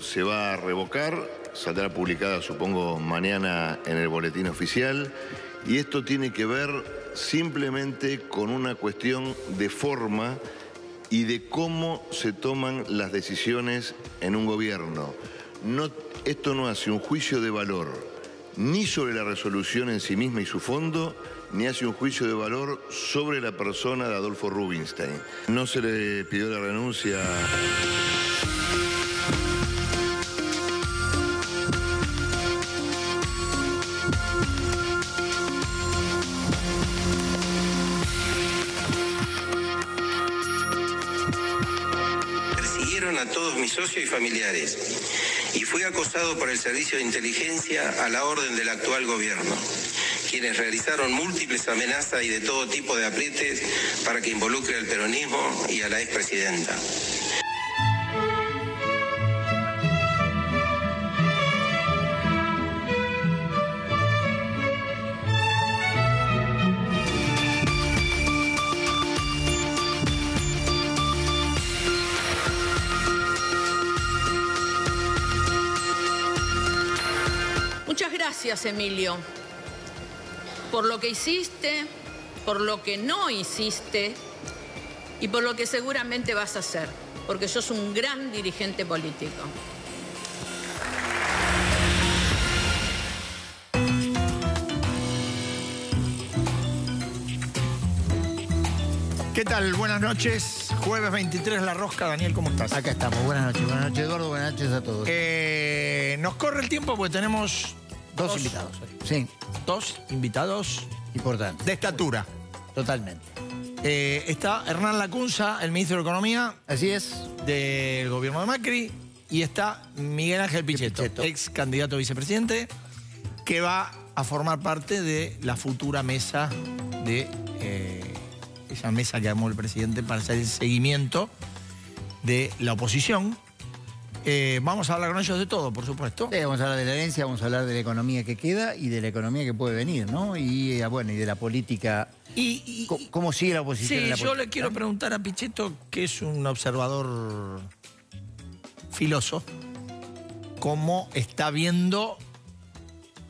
se va a revocar, saldrá publicada supongo mañana en el boletín oficial y esto tiene que ver simplemente con una cuestión de forma y de cómo se toman las decisiones en un gobierno. No, esto no hace un juicio de valor ni sobre la resolución en sí misma y su fondo, ni hace un juicio de valor sobre la persona de Adolfo Rubinstein. No se le pidió la renuncia. Socios y familiares y fui acosado por el servicio de inteligencia a la orden del actual gobierno, quienes realizaron múltiples amenazas y de todo tipo de aprietes para que involucre al peronismo y a la expresidenta. Gracias, Emilio, por lo que hiciste, por lo que no hiciste y por lo que seguramente vas a hacer, porque sos un gran dirigente político. ¿Qué tal? Buenas noches. Jueves 23, La Rosca. Daniel, ¿cómo estás? Acá estamos. Buenas noches. Buenas noches, Eduardo. Buenas noches a todos. Eh, nos corre el tiempo porque tenemos dos, invitados. Sí, Dos invitados importante. de estatura. Totalmente. Eh, está Hernán Lacunza, el ministro de Economía Así es. del gobierno de Macri, y está Miguel Ángel Pichetto, Pichetto. ex candidato a vicepresidente, que va a formar parte de la futura mesa de eh, esa mesa que armó el presidente para hacer el seguimiento de la oposición. Eh, vamos a hablar con ellos de todo, por supuesto. Sí, vamos a hablar de la herencia, vamos a hablar de la economía que queda y de la economía que puede venir, ¿no? Y eh, bueno, y de la política. Y, y- Co- ¿Cómo sigue la oposición? Sí, en la yo le quiero preguntar a Pichetto, que es un observador filoso, cómo está viendo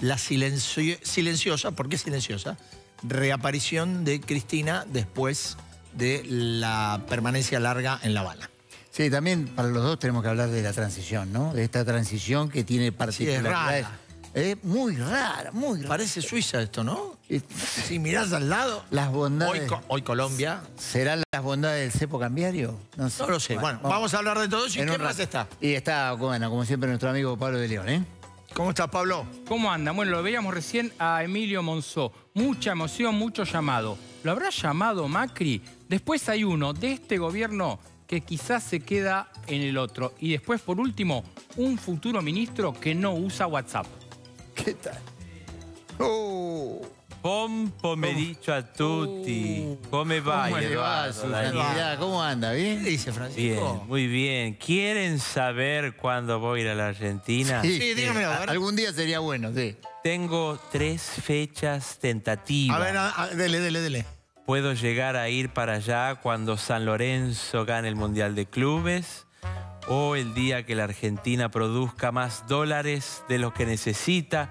la silencio- silenciosa, ¿por qué silenciosa? Reaparición de Cristina después de la permanencia larga en La Habana. Sí, también para los dos tenemos que hablar de la transición, ¿no? De esta transición que tiene particularidades. rara. Es muy rara, muy rara. Parece Suiza esto, ¿no? Si mirás al lado, Las hoy, bondades. Hoy Colombia, ¿Serán las bondades del cepo cambiario? no lo sé. Bueno, vamos a hablar de todo eso. ¿Y en qué más rato. está? Y está, bueno, como siempre, nuestro amigo Pablo de León, ¿eh? ¿Cómo estás, Pablo? ¿Cómo andan? Bueno, lo veíamos recién a Emilio Monzó. Mucha emoción, mucho llamado. ¿Lo habrá llamado Macri? Después hay uno de este gobierno que quizás se queda en el otro. Y después, por último, un futuro ministro que no usa WhatsApp. ¿Qué tal? Oh, Pompo dicho a tutti. Come va, ¿Cómo le va, su? ¿Cómo anda? ¿Qué ¿Bien? dice Francisco? Bien, muy bien. ¿Quieren saber cuándo voy a ir a la Argentina? Sí, dígamelo, a ver. Algún día sería bueno, sí. Tengo tres fechas tentativas. A ver, a- a- dele, dele, dele. Puedo llegar a ir para allá cuando San Lorenzo gane el Mundial de Clubes o el día que la Argentina produzca más dólares de los que necesita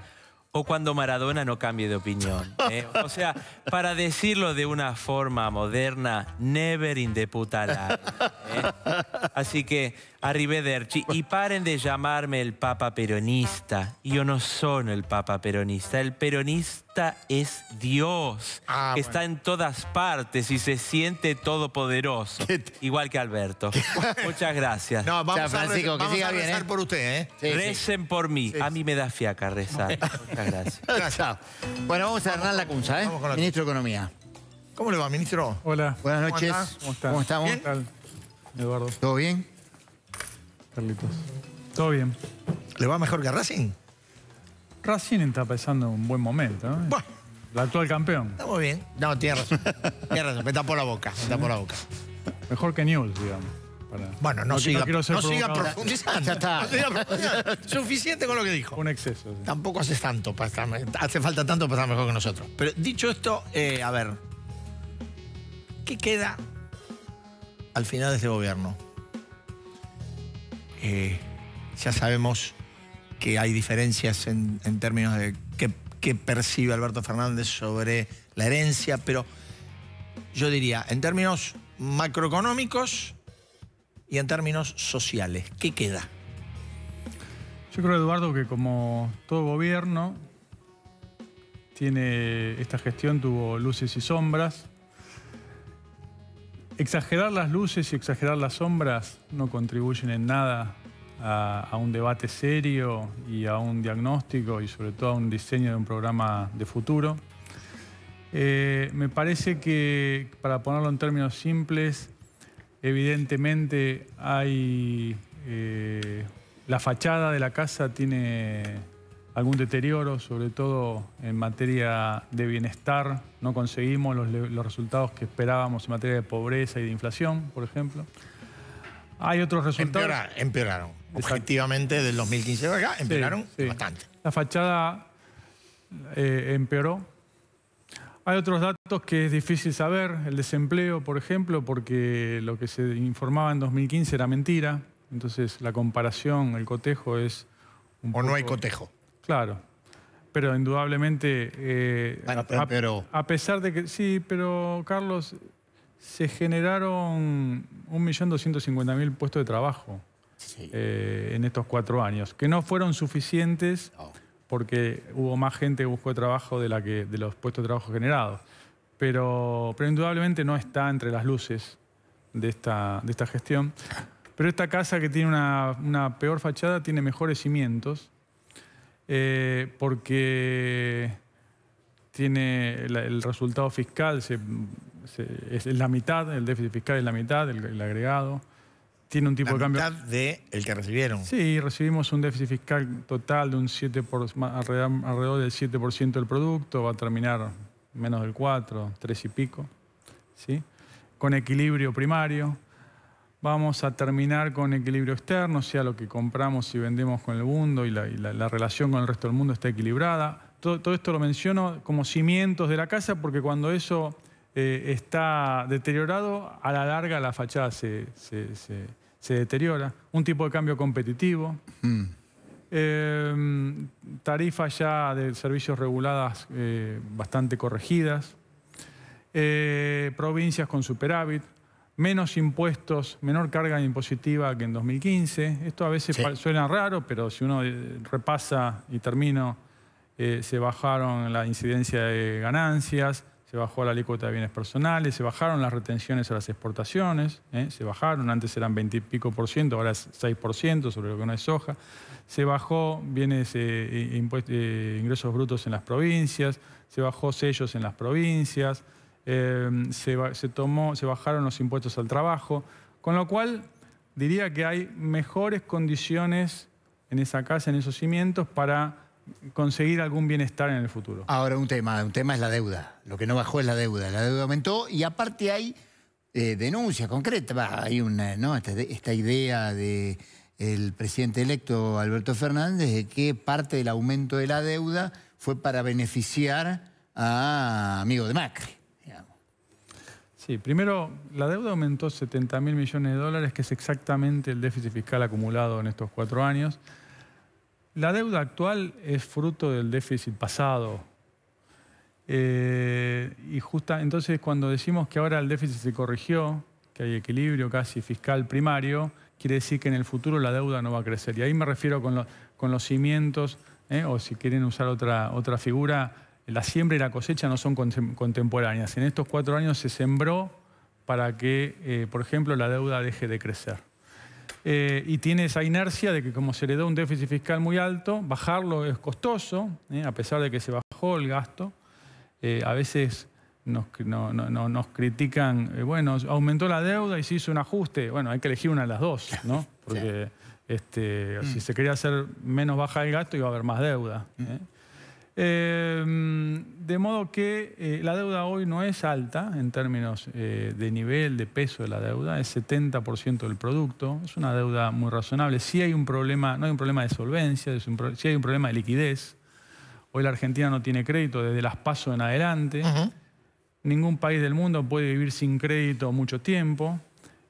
o cuando Maradona no cambie de opinión. ¿eh? O sea, para decirlo de una forma moderna, never in the puta life, ¿eh? Así que, arrivederci. Y paren de llamarme el Papa Peronista. Yo no soy el Papa Peronista. El peronista es Dios, Ah, que bueno. está en todas partes y se siente todopoderoso. Igual que Alberto. Muchas gracias. No, vamos Chao, a, Francisco, rezar, que vamos siga a bien, rezar ¿eh? por usted, ¿eh? Sí, sí. Recen por mí. A mí me da fiaca rezar. Muchas gracias. Chao. Bueno, vamos a Hernán Lacunza, ¿eh? vamos con la- Ministro de Economía. ¿Cómo le va, ministro? Hola, Buenas ¿Cómo noches. ¿cómo estás? ¿Cómo estamos? ¿Qué tal? Eduardo, ¿Todo bien? Carlitos. Todo bien. ¿Le va mejor que a Racing? Racing está pasando un buen momento, ¿no? Bueno, El actual campeón. estamos bien. No, tiene razón. tiene razón. Me tapó la boca. Me tapó la boca. Mejor que News, digamos. para- Bueno, no, siga, no siga profundizando. Ya está. No siga profundizando. Suficiente con lo que dijo. Un exceso. sí. Tampoco haces tanto para estar, hace falta tanto para estar mejor que nosotros. Pero dicho esto, eh, a ver, ¿qué queda al final de este gobierno? Eh, Ya sabemos que hay diferencias en, términos de qué, qué percibe Alberto Fernández sobre la herencia, pero yo diría, en términos macroeconómicos y en términos sociales, ¿qué queda? Yo creo, Eduardo, que como todo gobierno, tiene esta gestión tuvo luces y sombras. Exagerar las luces y exagerar las sombras no contribuyen en nada a, a un debate serio y a un diagnóstico y sobre todo a un diseño de un programa de futuro. Eh, me parece que, para ponerlo en términos simples, evidentemente hay... eh, la fachada de la casa tiene algún deterioro, sobre todo en materia de bienestar. No conseguimos los, los resultados que esperábamos en materia de pobreza y de inflación, por ejemplo. Hay otros resultados. Empeorar- empeoraron. Objetivamente, del 2015 para acá, empeoraron Sí, sí. bastante. La fachada eh, empeoró. Hay otros datos que es difícil saber, el desempleo, por ejemplo, porque lo que se informaba en 2015 era mentira. Entonces la comparación, el cotejo es un O no hay cotejo. Claro. Pero indudablemente. eh, Bueno, pero a, empeoró. a pesar de que. Sí, pero Carlos, se generaron 1.250.000 puestos de trabajo Sí. eh, en estos cuatro años, que no fueron suficientes No. porque hubo más gente que buscó trabajo de, la que, de los puestos de trabajo generados. Pero, pero indudablemente no está entre las luces de esta, de esta gestión. Pero esta casa que tiene una, una peor fachada tiene mejores cimientos eh, porque tiene el resultado fiscal se- se- es la mitad, el déficit fiscal es la mitad, el, el agregado. Tiene un tipo La de cambio. mitad de el que recibieron. Sí, recibimos un déficit fiscal total de un 7 por, alrededor, alrededor del 7% del producto, va a terminar menos del 4, 3 y pico, ¿sí? con equilibrio primario. Vamos a terminar con equilibrio externo, o sea, lo que compramos y vendemos con el mundo y la, y la- la relación con el resto del mundo está equilibrada. Todo, todo esto lo menciono como cimientos de la casa porque cuando eso eh, está deteriorado, a la larga la fachada se, se- se- se deteriora. Un tipo de cambio competitivo. Eh, tarifas ya de servicios reguladas eh, bastante corregidas. Eh, provincias con superávit. Menos impuestos, menor carga impositiva que en 2015. Esto a veces Sí. suena raro, pero si uno repasa y termino, se bajaron la incidencia de ganancias, se bajó la alícuota de bienes personales, se bajaron las retenciones a las exportaciones, ¿eh? se bajaron, antes eran 20 y pico por ciento, ahora es 6 por ciento sobre lo que no es soja. Se bajó bienes, eh, eh, ingresos brutos en las provincias, se bajó sellos en las provincias, eh, se, se tomó, se bajaron los impuestos al trabajo, con lo cual diría que hay mejores condiciones en esa casa, en esos cimientos, para conseguir algún bienestar en el futuro. Ahora un tema, un tema es la deuda. Lo que no bajó es la deuda. La deuda aumentó y aparte hay eh, denuncias concretas. Hay una, ¿no? esta, esta idea de el presidente electo Alberto Fernández de que parte del aumento de la deuda fue para beneficiar a amigos de Macri. digamos. Sí, primero, la deuda aumentó 70 mil millones de dólares, que es exactamente el déficit fiscal acumulado en estos cuatro años. La deuda actual es fruto del déficit pasado. Eh, y justa, entonces, cuando decimos que ahora el déficit se corrigió, que hay equilibrio casi fiscal primario, quiere decir que en el futuro la deuda no va a crecer. Y ahí me refiero con, con los cimientos, ¿eh? o si quieren usar otra, otra figura, la siembra y la cosecha no son contem- contemporáneas. En estos cuatro años se sembró para que, eh, por ejemplo, la deuda deje de crecer. Eh, y tiene esa inercia de que como se heredó un déficit fiscal muy alto, bajarlo es costoso, ¿eh? a pesar de que se bajó el gasto. Eh, a veces nos, no- no- no- nos critican, bueno, aumentó la deuda y se hizo un ajuste. Bueno, hay que elegir una de las dos, ¿no? Porque este, si se quería hacer menos baja el gasto iba a haber más deuda. ¿eh? Eh, de modo que eh, la deuda hoy no es alta en términos eh, de nivel, de peso de la deuda, es 70% del producto, es una deuda muy razonable. Sí hay un problema, no hay un problema de solvencia, pro- sí hay un problema de liquidez. Hoy la Argentina no tiene crédito desde las PASO en adelante. Ningún país del mundo puede vivir sin crédito mucho tiempo.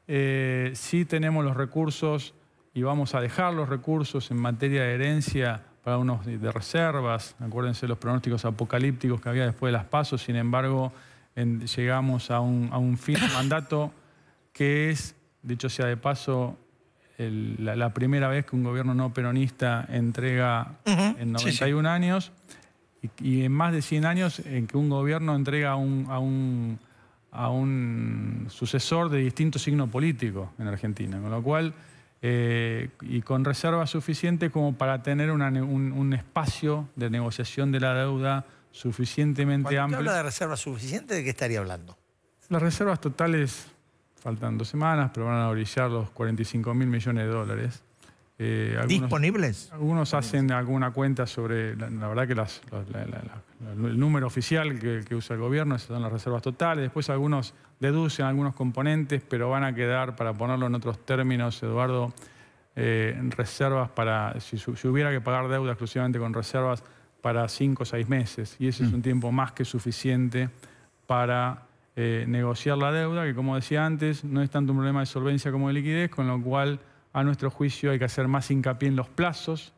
Eh, sí tenemos los recursos y vamos a dejar los recursos en materia de herencia para unos de reservas. Acuérdense los pronósticos apocalípticos que había después de las pasos. Sin embargo, llegamos a un, fin de mandato que es, dicho sea de paso, la, primera vez que un gobierno no peronista entrega en 91 años y, en más de 100 años en que un gobierno entrega a un, a un sucesor de distinto signo político en Argentina. Con lo cual eh, y con reservas suficientes como para tener un, espacio de negociación de la deuda suficientemente amplio. habla de reservas suficientes, ¿de qué estaría hablando? Las reservas totales, faltan dos semanas, pero van a orillar los 45 mil millones de dólares. Eh, ¿Disponibles? Algunos hacen alguna cuenta sobre, la, verdad que el número oficial que, usa el gobierno son las reservas totales, después algunos deducen algunos componentes, pero van a quedar, para ponerlo en otros términos, Eduardo, eh, reservas para, si, hubiera que pagar deuda exclusivamente con reservas, para cinco o seis meses, y ese es mm. un tiempo más que suficiente para eh, negociar la deuda, que como decía antes, no es tanto un problema de solvencia como de liquidez, con lo cual a nuestro juicio hay que hacer más hincapié en los plazos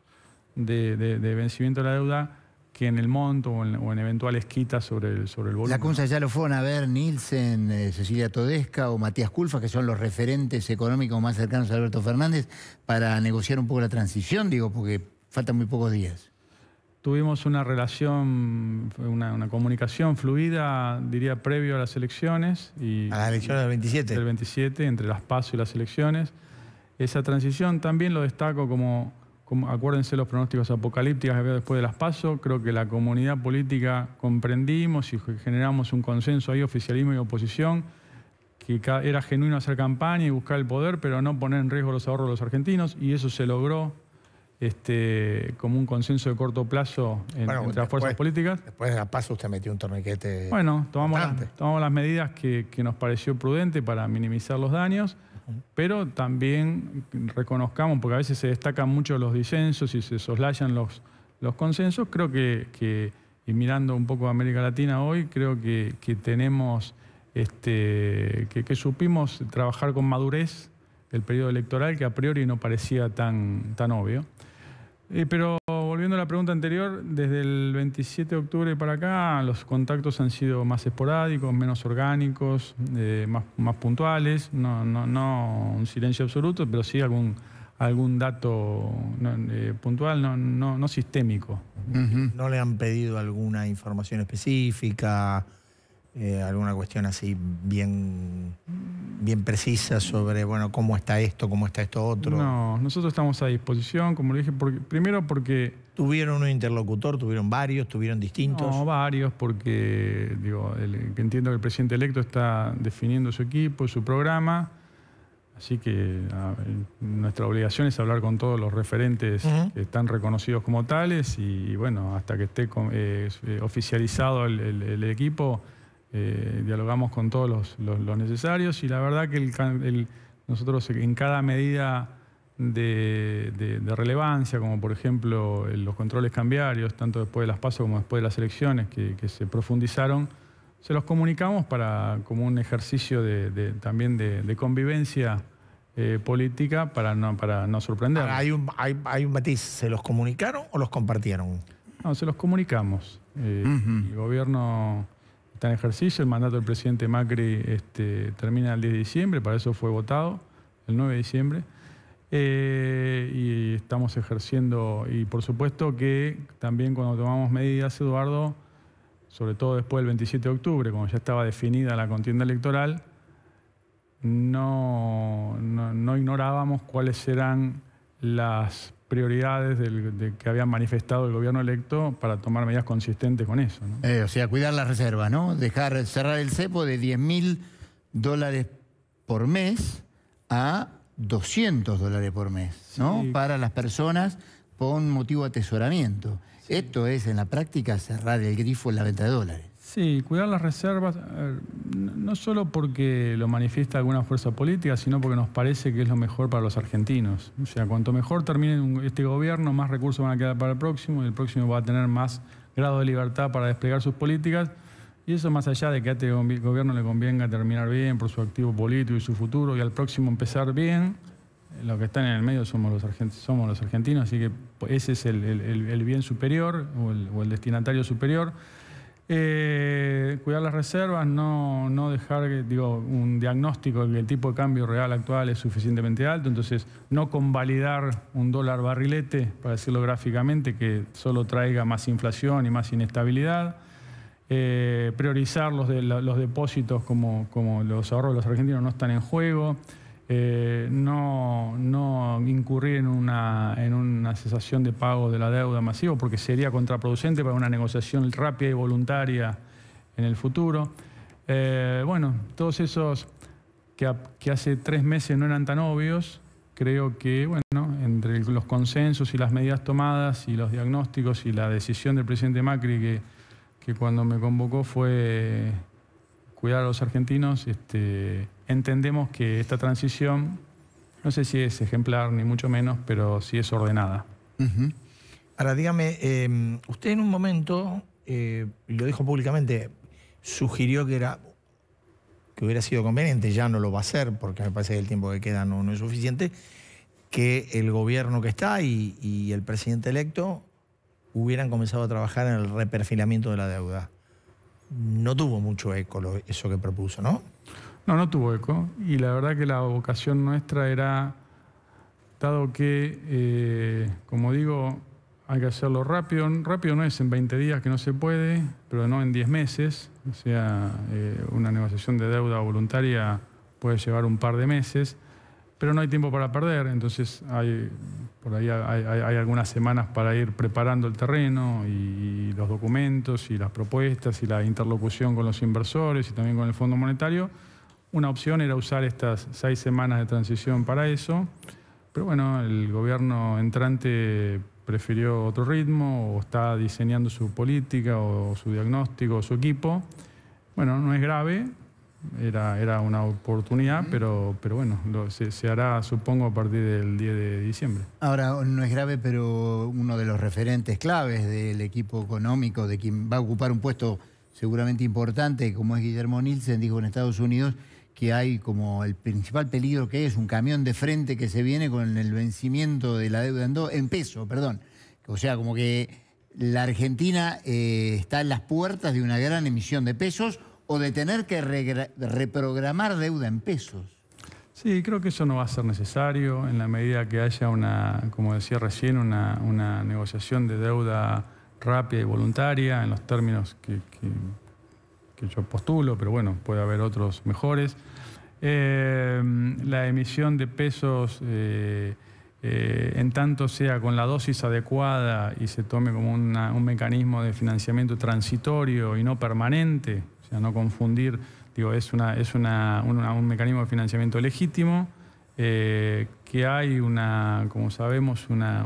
de, vencimiento de la deuda que en el monto o en, eventuales quitas sobre el, sobre el volumen. La CUNSA ya lo fueron a ver Nielsen, eh, Cecilia Todesca o Matías Culfa, que son los referentes económicos más cercanos a Alberto Fernández, para negociar un poco la transición, digo, porque faltan muy pocos días. Tuvimos una relación, una, comunicación fluida, diría, previo a las elecciones. Y, a las elecciones del 27. Del 27, entre las PASO y las elecciones esa transición. También lo destaco como, acuérdense los pronósticos apocalípticos que había después de las PASO, creo que la comunidad política comprendimos y generamos un consenso ahí, oficialismo y oposición, que era genuino hacer campaña y buscar el poder, pero no poner en riesgo los ahorros de los argentinos, y eso se logró este, como un consenso de corto plazo entre las fuerzas políticas. Después de la PASO usted metió un torniquete. Bueno, tomamos, tomamos las medidas que, que nos pareció prudente para minimizar los daños pero también reconozcamos, porque a veces se destacan mucho los disensos y se soslayan los, consensos, creo que, y mirando un poco a América Latina hoy, creo que, tenemos, este, que, supimos trabajar con madurez el periodo electoral, que a priori no parecía tan, tan obvio. Eh, pero volviendo a la pregunta anterior, desde el 27 de octubre para acá los contactos han sido más esporádicos, menos orgánicos, eh, más, más, puntuales, no, no, no, un silencio absoluto, pero sí algún, algún dato eh, puntual, no, no, no sistémico. ¿No le han pedido alguna información específica? Eh, alguna cuestión así bien, bien precisa sobre bueno cómo está esto, cómo está esto otro. No, nosotros estamos a disposición, como le dije, primero porque... ¿Tuvieron un interlocutor? ¿Tuvieron varios? ¿Tuvieron distintos? No, varios, porque digo, entiendo que el presidente electo está definiendo su equipo, su programa. Así que nuestra obligación es hablar con todos los referentes que están reconocidos como tales y, bueno, hasta que esté eh, oficializado el equipo, eh, dialogamos con todos los, necesarios y la verdad que nosotros en cada medida de, relevancia, como por ejemplo los controles cambiarios, tanto después de las pasos como después de las elecciones que, se profundizaron, se los comunicamos para, como un ejercicio de, también de, convivencia eh, política para no, para no sorprender. hay, un, hay, un matiz, ¿se los comunicaron o los compartieron? No, se los comunicamos. Eh, el gobierno está en ejercicio. El mandato del presidente Macri este, termina el 10 de diciembre, para eso fue votado, el 9 de diciembre. Eh, y estamos ejerciendo, y por supuesto que también cuando tomamos medidas, Eduardo, sobre todo después del 27 de octubre, cuando ya estaba definida la contienda electoral, no, no ignorábamos cuáles eran las prioridades del, que había manifestado el gobierno electo para tomar medidas consistentes con eso. Eh, o sea, cuidar la reserva, ¿no? Dejar cerrar el cepo de 10 mil dólares por mes a 200 dólares por mes, ¿no? Para las personas con motivo de atesoramiento. Esto es, en la práctica, cerrar el grifo en la venta de dólares. Sí, cuidar las reservas, no solo porque lo manifiesta alguna fuerza política, sino porque nos parece que es lo mejor para los argentinos. O sea, cuanto mejor termine este gobierno, más recursos van a quedar para el próximo, y el próximo va a tener más grado de libertad para desplegar sus políticas. Y eso más allá de que a este gobierno le convenga terminar bien por su activo político y su futuro, y al próximo empezar bien, Los que están en el medio somos los, argent- somos los argentinos, así que ese es el, bien superior o el destinatario superior. Eh, cuidar las reservas, no, no dejar, que- digo, un diagnóstico de que el tipo de cambio real actual es suficientemente alto, entonces no convalidar un dólar barrilete, para decirlo gráficamente, que solo traiga más inflación y más inestabilidad. Eh, priorizar los, los depósitos como, como los ahorros de los argentinos no están en juego. Eh, no, no incurrir en una, en una cesación de pago de la deuda masivo porque sería contraproducente para una negociación rápida y voluntaria en el futuro. Eh, bueno, todos esos que, que hace tres meses no eran tan obvios, creo que, bueno, entre los consensos y las medidas tomadas y los diagnósticos y la decisión del presidente Macri que, que cuando me convocó fue cuidar a los argentinos, este, entendemos que esta transición, no sé si es ejemplar ni mucho menos, pero sí es ordenada. Ahora, dígame, eh, usted en un momento, eh, lo dijo públicamente, sugirió que era que hubiera sido conveniente, ya no lo va a hacer, porque me parece que el tiempo que queda no, es suficiente, que el gobierno que está y, y el presidente electo hubieran comenzado a trabajar en el reperfilamiento de la deuda. No tuvo mucho eco eso que propuso, ¿no? No, no tuvo eco. Y la verdad que la vocación nuestra era, dado que, eh, como digo, hay que hacerlo rápido. Rápido no es en 20 días que no se puede, pero no en 10 meses. O sea, eh, una negociación de deuda voluntaria puede llevar un par de meses, pero no hay tiempo para perder. Entonces, hay, por ahí hay, algunas semanas para ir preparando el terreno y los documentos y las propuestas y la interlocución con los inversores y también con el Fondo Monetario. Una opción era usar estas seis semanas de transición para eso, pero bueno, el gobierno entrante prefirió otro ritmo o está diseñando su política o su diagnóstico o su equipo. Bueno, no es grave, era, era una oportunidad, pero, pero bueno, lo- se, se hará supongo a partir del 10 de diciembre. Ahora, no es grave, pero uno de los referentes claves del equipo económico, de quien va a ocupar un puesto seguramente importante, como es Guillermo Nielsen, dijo en Estados Unidos que hay como el principal peligro que es un camión de frente que se viene con el vencimiento de la deuda en, do- peso, perdón. O sea, como que la Argentina eh, está en las puertas de una gran emisión de pesos o de tener que reprogramar deuda en pesos. Sí, creo que eso no va a ser necesario en la medida que haya una, como decía recién, una, negociación de deuda rápida y voluntaria en los términos que- que yo postulo, pero bueno, puede haber otros mejores. Eh, la emisión de pesos, eh, eh, en tanto sea con la dosis adecuada y se tome como una- un mecanismo de financiamiento transitorio y no permanente, o sea, no confundir, digo, es, una, es una- un mecanismo de financiamiento legítimo, que hay una, como sabemos, una,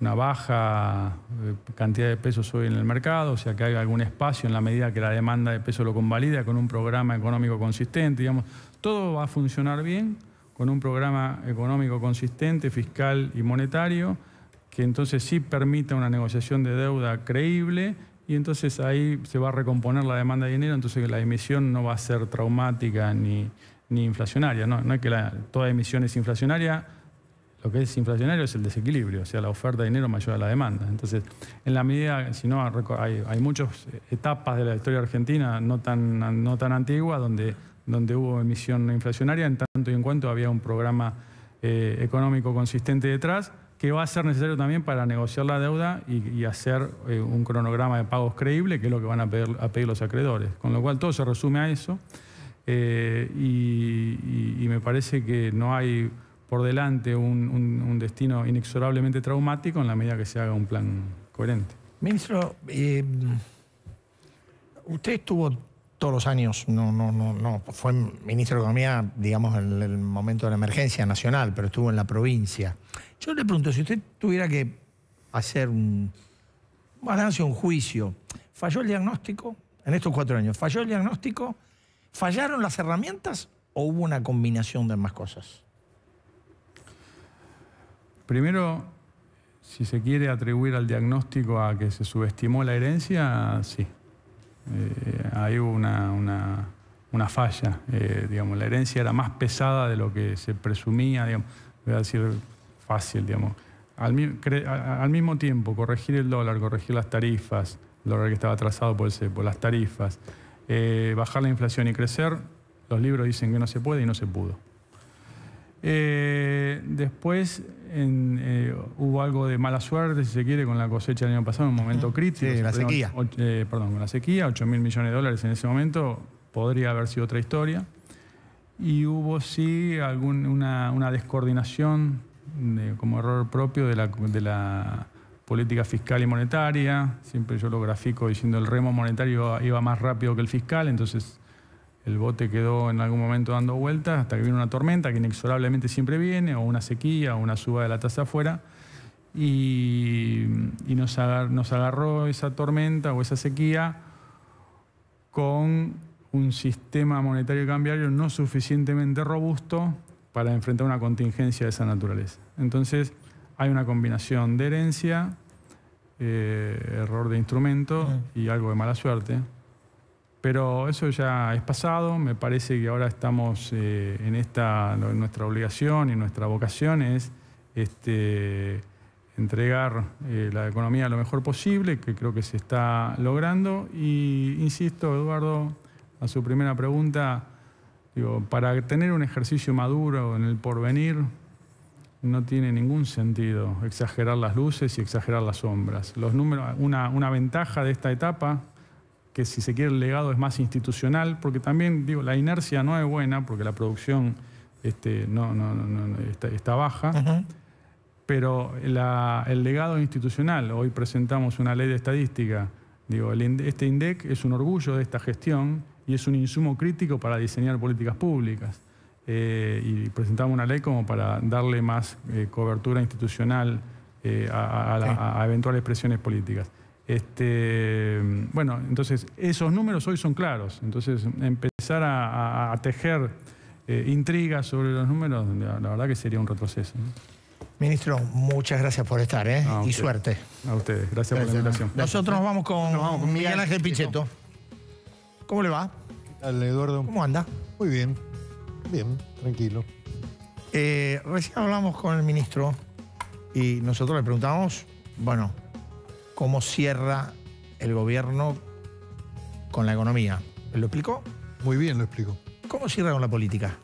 una- baja eh, cantidad de pesos hoy en el mercado, o sea que hay algún espacio en la medida que la demanda de peso lo convalida con un programa económico consistente, digamos, todo va a funcionar bien con un programa económico consistente, fiscal y monetario, que entonces sí permita una negociación de deuda creíble y entonces ahí se va a recomponer la demanda de dinero, entonces la emisión no va a ser traumática ni, ni inflacionaria. No, no es que toda emisión es inflacionaria, lo que es inflacionario es el desequilibrio, o sea, la oferta de dinero mayor a la demanda. Entonces, en la medida, si no, hay, hay muchas etapas de la historia argentina no tan, no tan antigua donde, donde hubo emisión inflacionaria, en tanto y en cuanto había un programa eh, económico consistente detrás, que va a ser necesario también para negociar la deuda y, hacer eh, un cronograma de pagos creíble, que es lo que van a pedir, a pedir los acreedores. Con lo cual todo se resume a eso. Eh, y me parece que no hay por delante un, destino inexorablemente traumático en la medida que se haga un plan coherente. Ministro, eh, usted estuvo todos los años, no, no, no, no, fue ministro de Economía, digamos, en el momento de la emergencia nacional, pero estuvo en la provincia. Yo le pregunto, si usted tuviera que hacer un balance, un juicio, ¿falló el diagnóstico en estos cuatro años? ¿Falló el diagnóstico? ¿Fallaron las herramientas o hubo una combinación de más cosas? Primero, si se quiere atribuir al diagnóstico a que se subestimó la herencia, sí. Eh, hubo una, una- falla. Eh, digamos, la herencia era más pesada de lo que se presumía, digamos, voy a decir fácil, digamos. Al, mismo tiempo, corregir el dólar, corregir las tarifas, el dólar que estaba atrasado por, por las tarifas, eh, bajar la inflación y crecer, los libros dicen que no se puede y no se pudo. Eh, después hubo algo de mala suerte, si se quiere, con la cosecha del año pasado, un momento crítico. Sí, la sequía. perdón, con la sequía, 8 mil millones de dólares en ese momento, podría haber sido otra historia. Y hubo sí algún, una, descoordinación como error propio de la, de la, política fiscal y monetaria. Siempre yo lo grafico diciendo el remo monetario iba más rápido que el fiscal, entonces el bote quedó en algún momento dando vueltas hasta que vino una tormenta que inexorablemente siempre viene, o una sequía, o una suba de la tasa afuera. Y, nos, nos agarró esa tormenta o esa sequía con un sistema monetario y cambiario no suficientemente robusto para enfrentar una contingencia de esa naturaleza. Entonces, hay una combinación de herencia, eh, error de instrumento y algo de mala suerte. Pero eso ya es pasado, me parece que ahora estamos eh, en esta, nuestra obligación y nuestra vocación es este, entregar eh, la economía lo mejor posible, que creo que se está logrando. Y insisto, Eduardo, a su primera pregunta, digo, para tener un ejercicio maduro en el porvenir, no tiene ningún sentido exagerar las luces y exagerar las sombras. Los números, una, una ventaja de esta etapa, que si se quiere el legado es más institucional, porque también digo, la inercia no es buena, porque la producción este, no, está, baja, pero el legado institucional, hoy presentamos una ley de estadística, digo, este INDEC es un orgullo de esta gestión y es un insumo crítico para diseñar políticas públicas. Eh, y presentamos una ley como para darle más eh, cobertura institucional eh, a, eventuales presiones políticas. Este, bueno, entonces esos números hoy son claros. Entonces empezar a, tejer intrigas sobre los números, la, verdad que sería un retroceso. Ministro, muchas gracias por estar y suerte. A ustedes, gracias, por la invitación. Nosotros nos vamos con, Miguel Ángel Pichetto. ¿Cómo le va? Eduardo? ¿Cómo anda? Muy bien. Bien, tranquilo. Eh, recién hablamos con el ministro y nosotros le preguntamos, bueno, ¿cómo cierra el gobierno con la economía? ¿Lo explicó? Muy bien, lo explicó. ¿Cómo cierra con la política?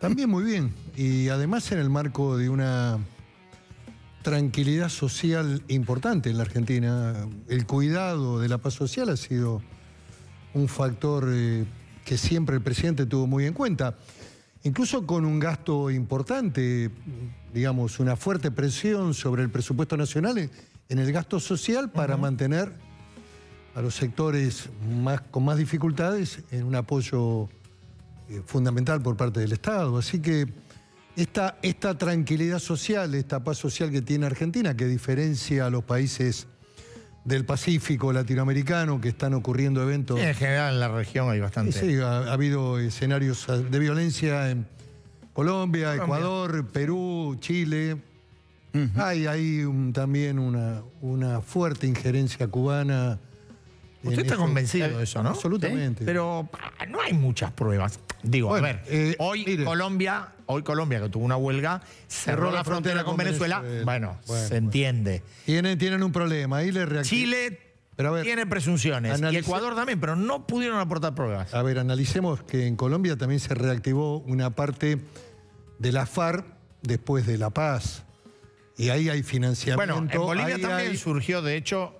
También muy bien. Y además en el marco de una tranquilidad social importante en la Argentina. El cuidado de la paz social ha sido un factor eh, que siempre el presidente tuvo muy en cuenta incluso con un gasto importante, digamos, una fuerte presión sobre el presupuesto nacional en el gasto social para mantener a los sectores más, con más dificultades en un apoyo eh, fundamental por parte del Estado. Así que esta, esta tranquilidad social, esta paz social que tiene Argentina, que diferencia a los países del Pacífico latinoamericano, que están ocurriendo eventos. en general en la región hay bastante. Sí, ha, habido escenarios de violencia en Colombia, Ecuador, Perú, Chile. Hay, hay también una, una fuerte injerencia cubana. Usted está convencido de eso, ¿no? Absolutamente. Pero no hay muchas pruebas. Digo, a ver, eh, hoy Colombia, hoy Colombia, que tuvo una huelga, cerró, la, frontera, con, Venezuela. Bueno, se entiende. Tienen, tienen un problema. Ahí le Chile tiene presunciones. Y Ecuador también, pero no pudieron aportar pruebas. A ver, analicemos que en Colombia también se reactivó una parte de la FARC después de La Paz. Y ahí hay financiamiento. Bueno, en Bolivia también surgió, de hecho,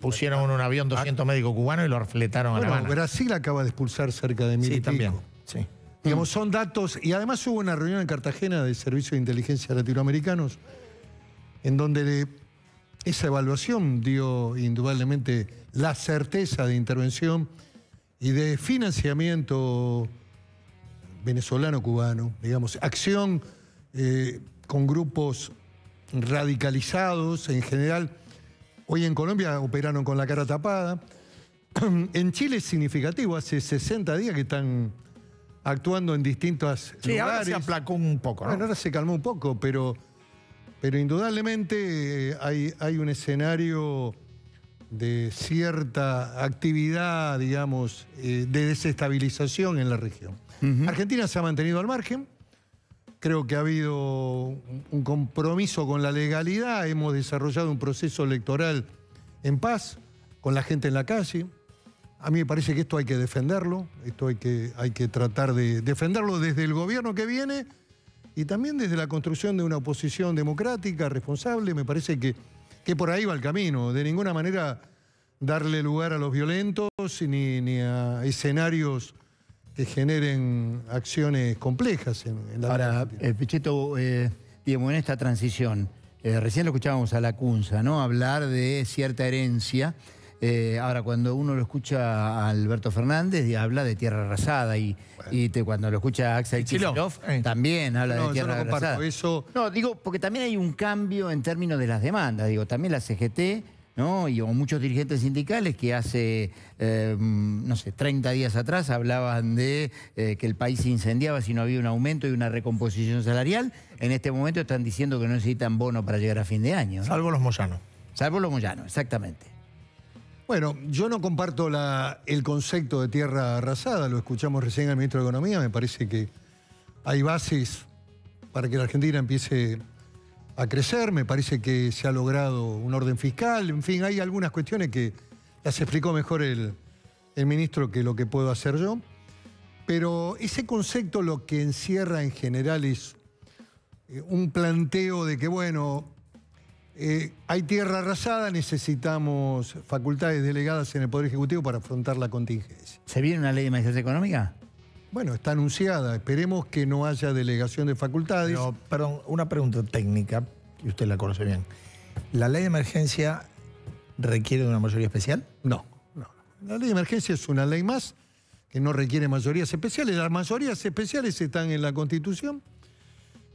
pusieron en un avión 200 médicos cubanos y lo fletaron a La Habana. Brasil acaba de expulsar cerca de mil sí, también. Sí. Digamos, son datos, y además hubo una reunión en Cartagena del Servicio de Inteligencia Latinoamericanos, en donde esa evaluación dio indudablemente la certeza de intervención y de financiamiento venezolano-cubano, digamos, acción eh, con grupos radicalizados en general. Hoy en Colombia operaron con la cara tapada. En Chile es significativo, hace 60 días que están actuando en distintas sí, ahora se aplacó un poco, ¿no? Bueno, ahora se calmó un poco, pero, pero indudablemente eh, hay, hay un escenario de cierta actividad, digamos, eh, de desestabilización en la región. Argentina se ha mantenido al margen, creo que ha habido un- compromiso con la legalidad, hemos desarrollado un proceso electoral en paz, con la gente en la calle. A mí me parece que esto hay que defenderlo, esto hay que, hay que tratar de defenderlo desde el gobierno que viene y también desde la construcción de una oposición democrática, responsable. Me parece que, que por ahí va el camino. De ninguna manera darle lugar a los violentos ni, ni a escenarios que generen acciones complejas en, en la Ahora, el Pichetto, eh, digamos, en esta transición, eh, recién lo escuchábamos a la Cunza, ¿no? Hablar de cierta herencia. Eh, ahora, cuando uno lo escucha a Alberto Fernández, y habla de tierra arrasada. Y, y te- cuando lo escucha a Axel Kicillof, eh. también habla No, de yo tierra no comparto arrasada. eso. No, digo, porque también hay un cambio en términos de las demandas. Digo, también la CGT, ¿no? Y o muchos dirigentes sindicales que hace, eh, no sé, 30 días atrás hablaban de eh, que el país se incendiaba si no había un aumento y una recomposición salarial. En este momento están diciendo que no necesitan bono para llegar a fin de año. ¿no? Salvo los moyanos. Salvo los moyanos, exactamente. Bueno, yo no comparto la- el concepto de tierra arrasada, lo escuchamos recién al ministro de Economía, me parece que hay bases para que la Argentina empiece a crecer, me parece que se ha logrado un orden fiscal, en fin, hay algunas cuestiones que las explicó mejor el, el ministro que lo que puedo hacer yo, pero ese concepto lo que encierra en general es eh, un planteo de que, bueno, eh, hay tierra arrasada, necesitamos facultades delegadas en el Poder Ejecutivo para afrontar la contingencia. ¿Se viene una ley de magistratura económica? Bueno, está anunciada, esperemos que no haya delegación de facultades. Pero, perdón, una pregunta técnica, que usted la conoce bien. ¿La ley de emergencia requiere de una mayoría especial? No, no. La ley de emergencia es una ley más que no requiere mayorías especiales. Las mayorías especiales están en la Constitución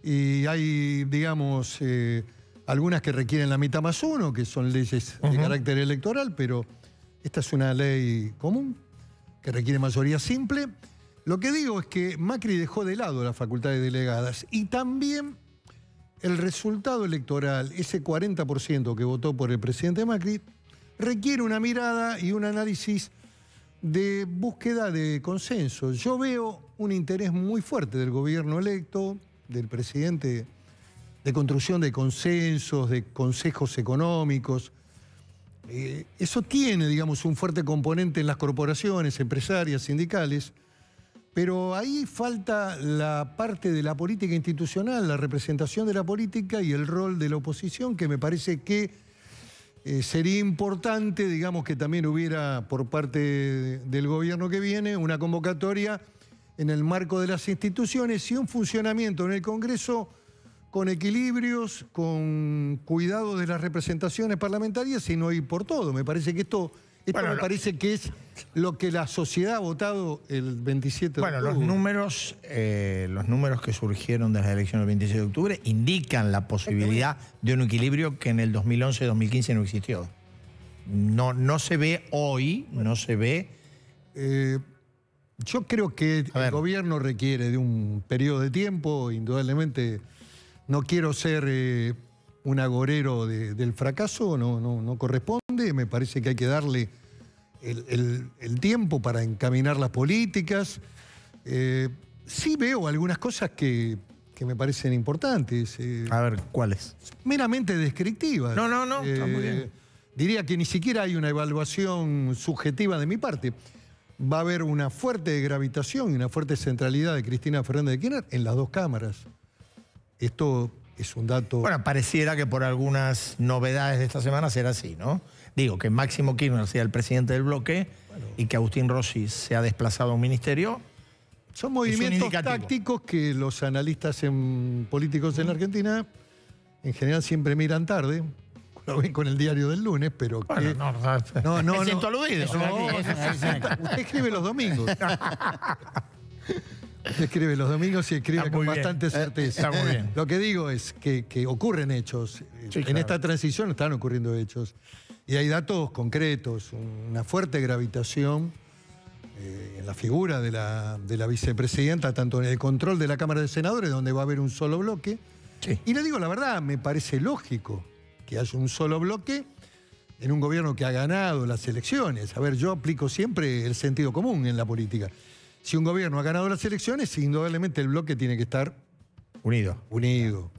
y hay, digamos, eh, algunas que requieren la mitad más uno, que son leyes de carácter electoral, pero esta es una ley común que requiere mayoría simple. Lo que digo es que Macri dejó de lado las facultades delegadas y también el resultado electoral, ese 40% que votó por el presidente Macri, requiere una mirada y un análisis de búsqueda de consenso. Yo veo un interés muy fuerte del gobierno electo, del presidente, de construcción de consensos, de consejos económicos. Eh, eso tiene, digamos, un fuerte componente en las corporaciones, empresarias, sindicales, pero ahí falta la parte de la política institucional, la representación de la política y el rol de la oposición, que me parece que eh, sería importante, digamos, que también hubiera por parte de- del gobierno que viene una convocatoria en el marco de las instituciones y un funcionamiento en el Congreso con equilibrios, con cuidado de las representaciones parlamentarias y ir por todo. Me parece que esto, esto Bueno, me parece que es lo que la sociedad ha votado el 27 de Bueno, los octubre. números, eh, los números que surgieron de las elecciones del 26 de octubre indican la posibilidad de un equilibrio que en el 2011-2015 no existió. No, no se ve hoy, no se ve. Eh, yo creo que A el gobierno requiere de un periodo de tiempo, indudablemente. No quiero ser eh, un agorero de- del fracaso, no, no, no corresponde. Me parece que hay que darle el, el- el tiempo para encaminar las políticas. Eh, sí veo algunas cosas que, que me parecen importantes. eh, A ver, ¿cuáles? meramente descriptivas. No, no, no, está muy bien. Diría que ni siquiera hay una evaluación subjetiva de mi parte. Va a haber una fuerte gravitación y una fuerte centralidad de Cristina Fernández de Kirchner en las dos cámaras. Esto es un dato... Bueno, pareciera que por algunas novedades de esta semana será así, ¿no? Digo, que Máximo Kirchner sea el presidente del bloque y que Agustín Rossi se ha desplazado a un ministerio. Son movimientos tácticos que los analistas en políticos en la Argentina en general siempre miran tarde. Lo ven con el diario del lunes, pero Bueno, que... no, No, no, no. siento aludido. No, Usted escribe los domingos. Escribe los domingos y escribe Está con muy bien. bastante certeza. Está muy bien. Lo que digo es que, que ocurren hechos. Sí, en claro. esta transición están ocurriendo hechos. Y hay datos concretos, una fuerte gravitación eh, en la figura de la, de la vicepresidenta, tanto en el control de la Cámara de Senadores, donde va a haber un solo bloque. Sí. Y le digo la verdad, me parece lógico que haya un solo bloque en un gobierno que ha ganado las elecciones. A ver, yo aplico siempre el sentido común en la política. Si un gobierno ha ganado las elecciones, indudablemente el bloque tiene que estar Unido. unido.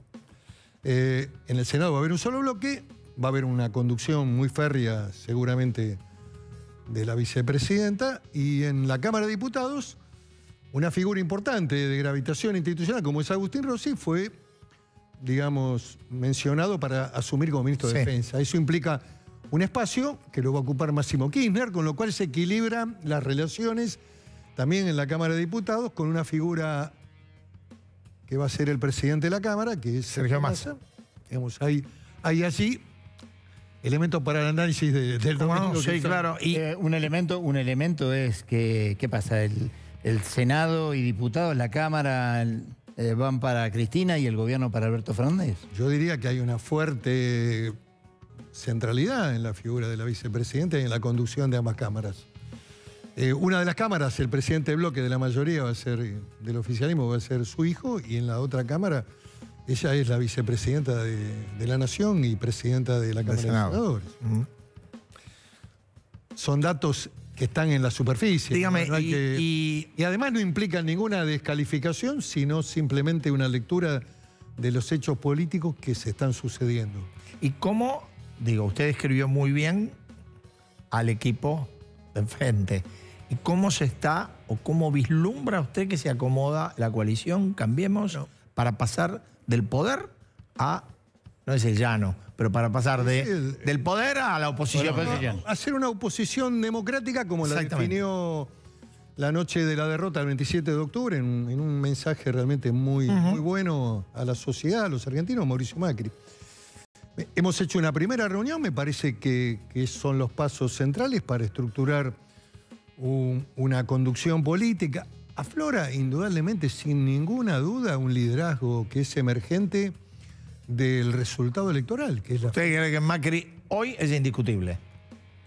Eh, en el Senado va a haber un solo bloque, va a haber una conducción muy férrea seguramente de la vicepresidenta y en la Cámara de Diputados una figura importante de gravitación institucional como es Agustín Rossi fue, digamos, mencionado para asumir como ministro de. Defensa. Eso implica un espacio que lo va a ocupar Máximo Kirchner, con lo cual se equilibran las relaciones también en la Cámara de Diputados con una figura que va a ser el presidente de la Cámara, que es Sergio Massa. Digamos, hay, hay allí elementos para el análisis de- del domingo. que Sí, claro. Y Eh, un, elemento, un elemento es que, ¿qué pasa? El, el Senado y diputados, la Cámara el- eh, van para Cristina y el gobierno para Alberto Fernández. Yo diría que hay una fuerte centralidad en la figura de la vicepresidenta y en la conducción de ambas cámaras. Eh, una de las cámaras, el presidente de bloque de la mayoría va a ser, eh, del oficialismo, va a ser su hijo, y en la otra cámara, ella es la vicepresidenta de, de la Nación y presidenta de la Cámara de Senado. Senadores. Son datos que están en la superficie. dígame, y- que- y y además no implican ninguna descalificación, sino simplemente una lectura de los hechos políticos que se están sucediendo. ¿Y cómo, digo, usted describió muy bien al equipo de enfrente? ¿Y cómo se está o cómo vislumbra usted que se acomoda la coalición, cambiemos, para pasar del poder a, no es el llano, pero para pasar de, Sí, el- del poder a la oposición? Bueno, Hacer una oposición democrática como la definió la noche de la derrota el 27 de octubre en, un- en un mensaje realmente muy, muy bueno a la sociedad, a los argentinos, Mauricio Macri. Eh, Hemos hecho una primera reunión, me parece que, que son los pasos centrales para estructurar un- una conducción política. Aflora indudablemente, sin ninguna duda, un liderazgo que es emergente del resultado electoral, que es la ¿Usted cree que Macri hoy es indiscutible?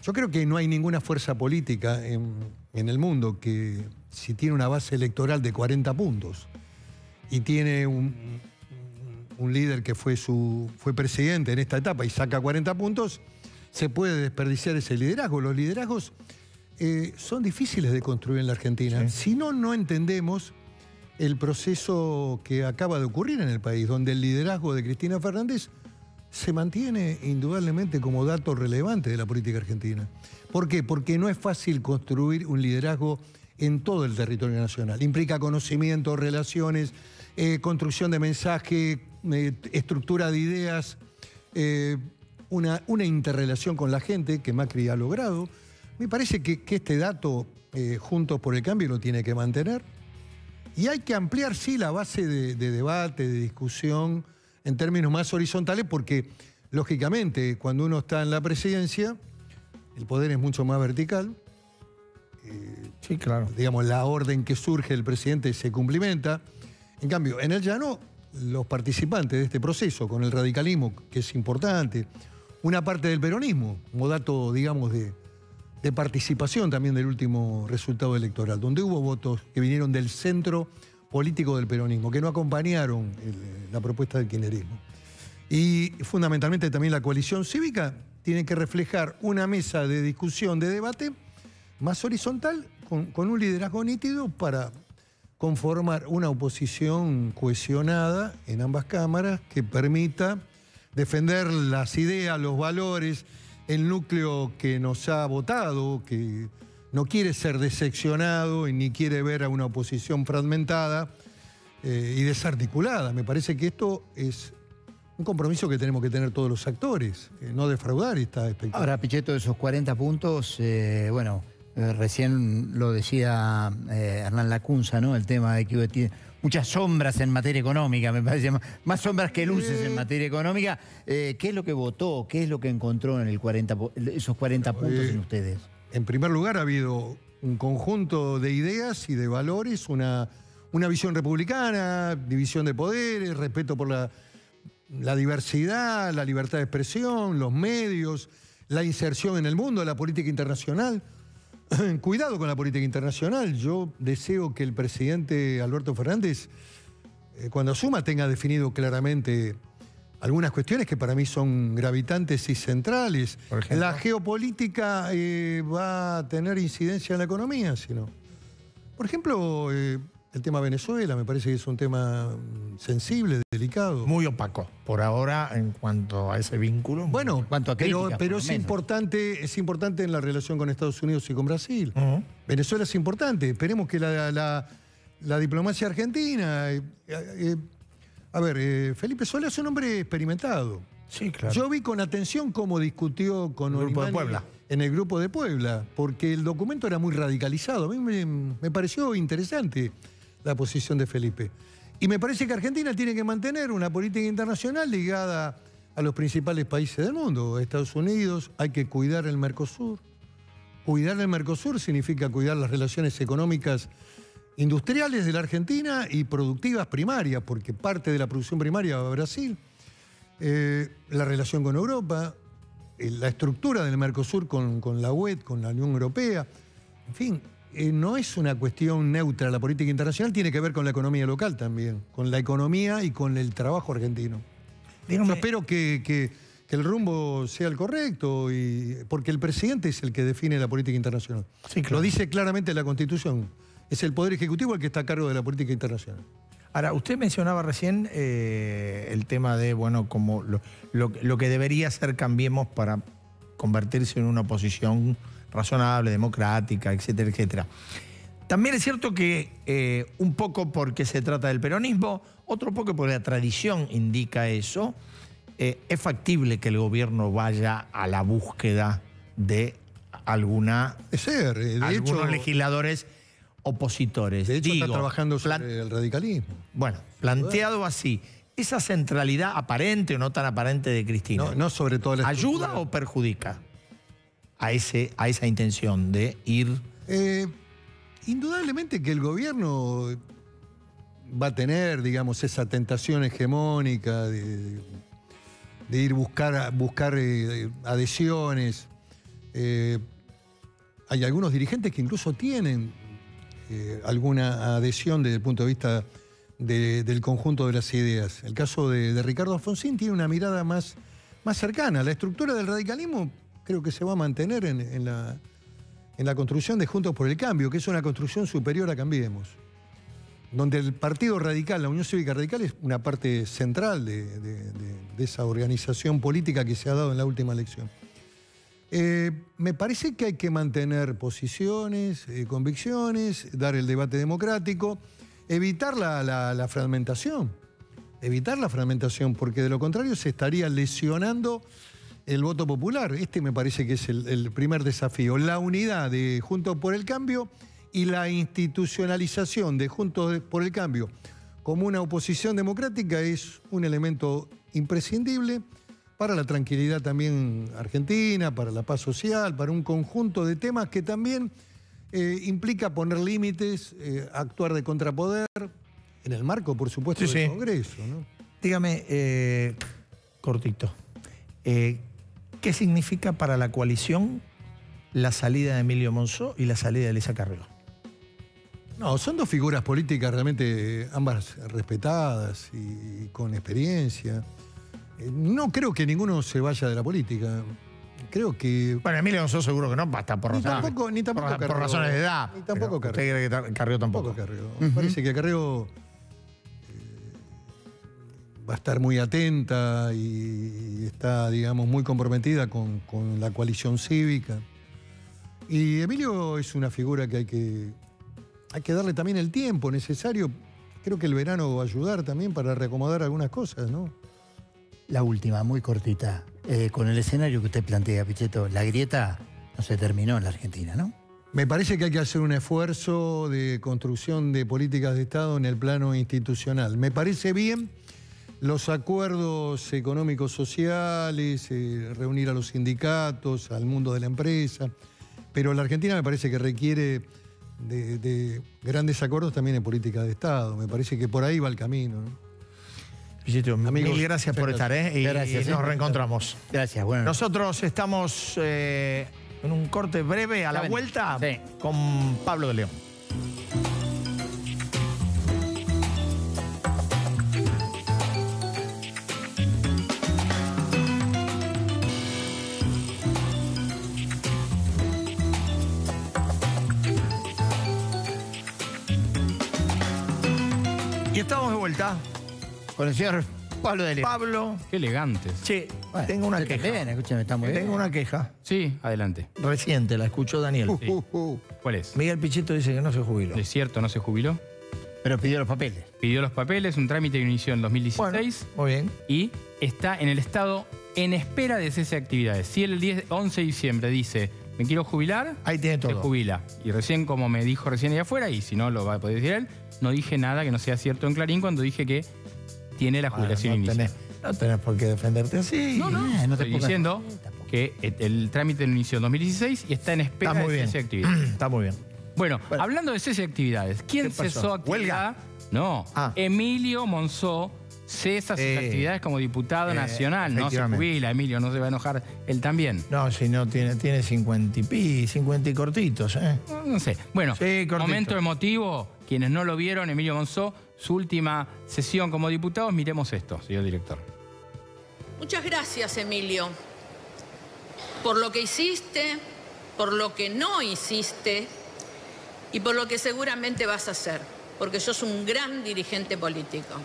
yo creo que no hay ninguna fuerza política en, en el mundo que si tiene una base electoral de 40 puntos y tiene un, un líder que fue, su, fue presidente en esta etapa y saca 40 puntos, se puede desperdiciar ese liderazgo. Los liderazgos eh, son difíciles de construir en la Argentina. Si no, no entendemos el proceso que acaba de ocurrir en el país, donde el liderazgo de Cristina Fernández se mantiene indudablemente como dato relevante de la política argentina. ¿Por qué? Porque no es fácil construir un liderazgo en todo el territorio nacional. Implica conocimiento, relaciones, eh, construcción de mensaje, eh, estructura de ideas, eh, una, una interrelación con la gente que Macri ha logrado. Me parece que, que este dato, eh, Juntos por el Cambio, lo tiene que mantener. Y hay que ampliar, sí, la base de, de debate, de discusión, en términos más horizontales, porque, lógicamente, cuando uno está en la presidencia, el poder es mucho más vertical. Sí, claro. Digamos, la orden que surge del presidente se cumplimenta. En cambio, en el llano, los participantes de este proceso, con el radicalismo, que es importante, una parte del peronismo, como dato, digamos, de, de participación también del último resultado electoral, donde hubo votos que vinieron del centro político del peronismo, que no acompañaron el- la propuesta del kirchnerismo. Y fundamentalmente también la coalición cívica tiene que reflejar una mesa de discusión, de debate, más horizontal, con un liderazgo nítido para conformar una oposición cohesionada en ambas cámaras que permita defender las ideas, los valores, el núcleo que nos ha votado, que no quiere ser decepcionado y ni quiere ver a una oposición fragmentada eh, y desarticulada. Me parece que esto es un compromiso que tenemos que tener todos los actores, eh, no defraudar esta expectativa. Ahora, Pichetto, de esos 40 puntos, eh, bueno, recién lo decía Hernán Lacunza, ¿no? El tema de que tiene muchas sombras en materia económica, me parece, más- sombras que luces en materia económica. Eh, ¿Qué es lo que votó? ¿Qué es lo que encontró en el 40, pu- esos 40 puntos eh, en ustedes? En primer lugar, ha habido un conjunto de ideas y de valores, una, una visión republicana, división de poderes, respeto por la, la diversidad, la libertad de expresión, los medios, la inserción en el mundo, la política internacional. Cuidado con la política internacional. Yo deseo que el presidente Alberto Fernández, eh, cuando asuma, tenga definido claramente algunas cuestiones que para mí son gravitantes y centrales. La geopolítica eh, va a tener incidencia en la economía, si no. Por ejemplo, eh, el tema Venezuela me parece que es un tema mm, sensible, delicado. Muy opaco por ahora en cuanto a ese vínculo. Bueno, En cuanto a pero, críticas, pero es menos. importante, es importante en la relación con Estados Unidos y con Brasil. Venezuela es importante. Esperemos que la, la- la diplomacia argentina. eh, eh, a ver, eh, Felipe Sola es un hombre experimentado. Sí, claro. Yo vi con atención cómo discutió con El grupo de Puebla. en el grupo de Puebla, porque el documento era muy radicalizado. A mí me, me pareció interesante la posición de Felipe. Y me parece que Argentina tiene que mantener una política internacional ligada a los principales países del mundo. Estados Unidos, hay que cuidar el Mercosur. Cuidar el Mercosur significa cuidar las relaciones económicas industriales de la Argentina y productivas primarias, porque parte de la producción primaria va a Brasil. Eh, la relación con Europa, eh, la estructura del Mercosur con, con la UE, con la Unión Europea. En fin, eh, no es una cuestión neutra. La política internacional tiene que ver con la economía local también, con la economía y con el trabajo argentino. Dígame- Yo espero que, que- que el rumbo sea el correcto, y, porque el presidente es el que define la política internacional. Sí, claro. Lo dice claramente la Constitución. Es el Poder Ejecutivo el que está a cargo de la política internacional. Ahora, usted mencionaba recién eh, el tema de, bueno, como lo, lo- lo que debería ser Cambiemos para convertirse en una oposición razonable, democrática, etcétera, etcétera. También es cierto que eh, un poco porque se trata del peronismo, otro poco porque la tradición indica eso, eh, es factible que el gobierno vaya a la búsqueda de alguna De ser, eh, de algunos hecho, legisladores opositores. de hecho Digo, está trabajando sobre el radicalismo. bueno, planteado así, esa centralidad aparente o no tan aparente de Cristina, No, no sobre todo la ¿ayuda o perjudica a, ese, a esa intención de ir? Eh, indudablemente que el gobierno va a tener, digamos, esa tentación hegemónica de, ir buscar, buscar eh, adhesiones. Eh, hay algunos dirigentes que incluso tienen alguna adhesión desde el punto de vista de- del conjunto de las ideas. El caso de, de Ricardo Alfonsín tiene una mirada más, más cercana. La estructura del radicalismo creo que se va a mantener en, la, en la construcción de Juntos por el Cambio, que es una construcción superior a Cambiemos, donde el Partido Radical, la Unión Cívica Radical, es una parte central de, esa organización política que se ha dado en la última elección. Eh, me parece que hay que mantener posiciones, eh, convicciones, dar el debate democrático, evitar la fragmentación, evitar la fragmentación, porque de lo contrario se estaría lesionando el voto popular. Este me parece que es el, el primer desafío, la unidad de Juntos por el Cambio y la institucionalización de Juntos por el Cambio como una oposición democrática es un elemento imprescindible para la tranquilidad también argentina, para la paz social, para un conjunto de temas que también eh, implica poner límites, eh, actuar de contrapoder, en el marco, por supuesto, Sí, del sí. Congreso. ¿no? Dígame, eh, cortito, eh, ¿qué significa para la coalición la salida de Emilio Monzó y la salida de Elisa Carrió? No, son dos figuras políticas realmente eh, ambas respetadas y, y con experiencia. Eh, No creo que ninguno se vaya de la política. Creo que Bueno, Emilio Monzó seguro que no, hasta por, Ni razones- tampoco- ni tampoco por, razones de edad. Ni tampoco Carrió. ¿Usted cree que Carrió tampoco? Tampoco Carrió. Me parece que Carrió va a estar muy atenta y, está, digamos, muy comprometida con, con la coalición cívica. Y Emilio es una figura que hay que, hay que darle también el tiempo necesario. Creo que el verano va a ayudar también para reacomodar algunas cosas, ¿no? La última, muy cortita. Eh, con el escenario que usted plantea, Pichetto, la grieta no se terminó en la Argentina, ¿no? Me parece que hay que hacer un esfuerzo de construcción de políticas de Estado en el plano institucional. Me parece bien los acuerdos económicos sociales, eh, reunir a los sindicatos, al mundo de la empresa, pero la Argentina me parece que requiere de, de grandes acuerdos también en política de Estado. Me parece que por ahí va el camino. Amigos, mil gracias por estar, ¿eh? Y, Gracias, y nos reencontramos. Gracias, bueno. Nosotros estamos eh, en un corte breve a la vuelta sí. con Pablo de León. Vuelta. Con el señor Pablo de León. Pablo. Qué elegantes. Che, Bueno, tengo una usted queja. también, escúchame, está muy bien. Tengo una queja. Sí, adelante. Reciente, la escuchó Daniel. Uh, uh, uh. ¿Cuál es? Miguel Pichetto dice que no se jubiló. ¿Es cierto, no se jubiló? Pero pidió los papeles. Pidió los papeles, un trámite que inició en 2016 Muy bien. y está en el estado en espera de cese de actividades. Si él el 10, 11 de diciembre dice, me quiero jubilar, Ahí tiene se todo. jubila. Y recién, como me dijo recién ahí afuera, y si no lo va a poder decir él, no dije nada que no sea cierto en Clarín cuando dije que tiene la Bueno, jubilación no, tenés, no tenés por qué defenderte así. No, no, Eh, no te estoy diciendo que el, trámite lo inició en 2016 y está en espera Está muy de bien. cese de actividades. Está muy bien. Bueno, hablando de cese de actividades, ¿quién cesó actividad? No, Ah. Emilio Monzó cesa sus Eh, actividades como diputado eh, nacional. No se jubila, Emilio, no se va a enojar él también. No, si no, tiene, tiene 50 y pi, 50 y cortitos, ¿eh? No, no sé. Bueno, Sí, cortito. momento emotivo. Quienes no lo vieron, Emilio Monzó, su última sesión como diputado, miremos esto, señor director. Muchas gracias, Emilio, por lo que hiciste, por lo que no hiciste y por lo que seguramente vas a hacer, porque sos un gran dirigente político.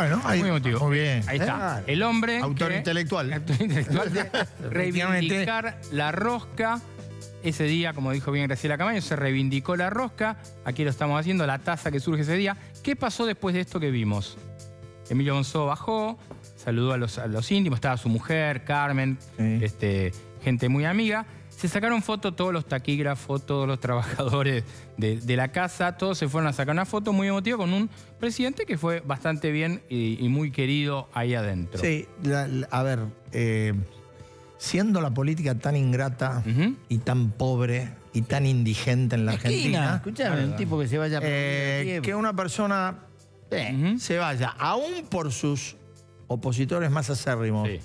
Bueno, ahí. Muy emotivo. Muy bien. Ahí está. El hombre. Autor que- intelectual. Autor intelectual de reivindicar la rosca. Ese día, como dijo bien Graciela Camaño, se reivindicó la rosca. Aquí lo estamos haciendo, la taza que surge ese día. ¿Qué pasó después de esto que vimos? Emilio Gonzó bajó, saludó a los, a los íntimos, estaba su mujer, Carmen, Sí. este, gente muy amiga. Se sacaron fotos todos los taquígrafos, todos los trabajadores de, de la casa, todos se fueron a sacar una foto muy emotiva con un presidente que fue bastante bien y, y muy querido ahí adentro. Sí, la- la- a ver, eh, siendo la política tan ingrata y tan pobre y tan indigente en la Esquina, Argentina, escuchame, un tipo que se vaya eh, que una persona eh, se vaya, aún por sus opositores más acérrimos, Sí.